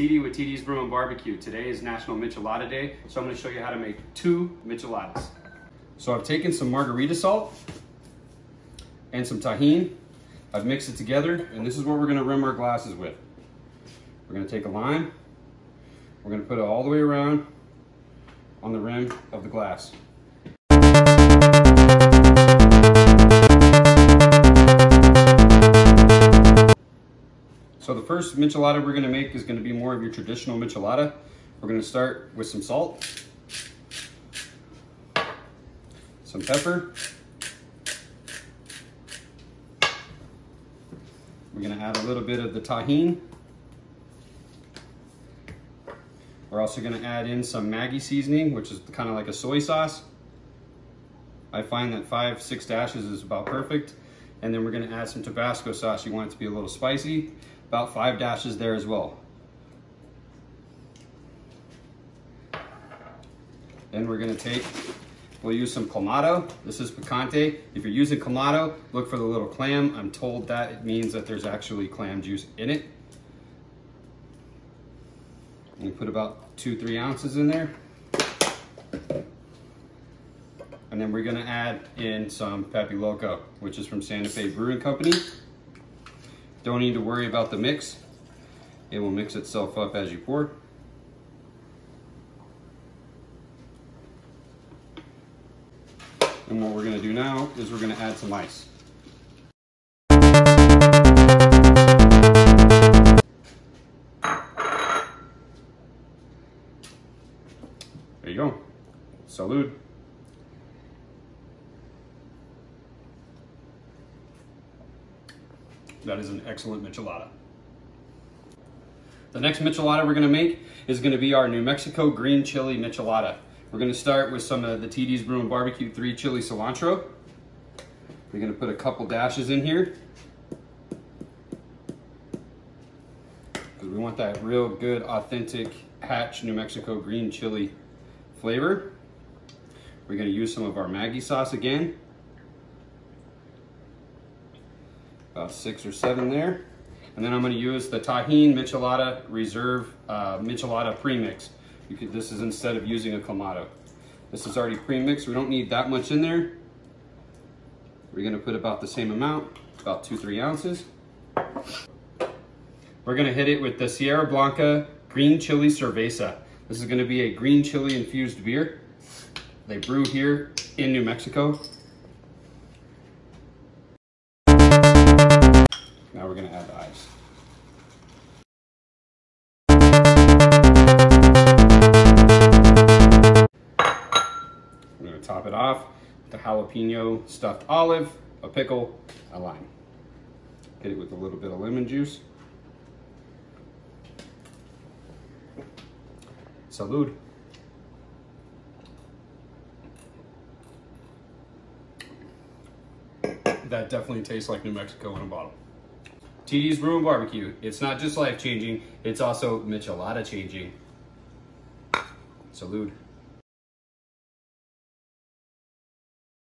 TD with TD's Brew and Barbecue. Today is National Michelada Day, so I'm gonna show you how to make two micheladas. So I've taken some margarita salt and some Tajín. I've mixed it together, and this is what we're gonna rim our glasses with. We're gonna take a lime, we're gonna put it all the way around on the rim of the glass. So the first michelada we're gonna make is gonna be more of your traditional michelada. We're gonna start with some salt, some pepper. We're gonna add a little bit of the Tajín. We're also gonna add in some Maggi seasoning, which is kind of like a soy sauce. I find that five, six dashes is about perfect. And then we're gonna add some Tabasco sauce. You want it to be a little spicy. About five dashes there as well. Then we're gonna take, we'll use some Clamato. This is picante. If you're using Clamato, look for the little clam. I'm told that it means that there's actually clam juice in it. And you put about two, three ounces in there. And then we're gonna add in some Pepe Loco, which is from Santa Fe Brewing Company. Don't need to worry about the mix. It will mix itself up as you pour. And what we're gonna do now is we're gonna add some ice. There you go. Salud. That is an excellent michelada. The next michelada we're gonna make is gonna be our New Mexico green chili michelada. We're gonna start with some of the TD's Brew and Barbecue 3 chili cilantro. We're gonna put a couple dashes in here. Because we want that real good, authentic Hatch New Mexico green chili flavor. We're gonna use some of our Maggi sauce again. About six or seven there. And then I'm gonna use the Tajín Michelada Reserve uh, Michelada Premix. Could, this is instead of using a Clamato. This is already premixed, we don't need that much in there. We're gonna put about the same amount, about two, three ounces. We're gonna hit it with the Sierra Blanca Green Chili Cerveza. This is gonna be a green chili infused beer. They brew here in New Mexico. We're gonna add the ice. We're gonna top it off with a jalapeno stuffed olive, a pickle, a lime. Hit it with a little bit of lemon juice. Salud. That definitely tastes like New Mexico in a bottle. TD's Brew and Barbecue. It's not just life changing, it's also michelada changing. Salud.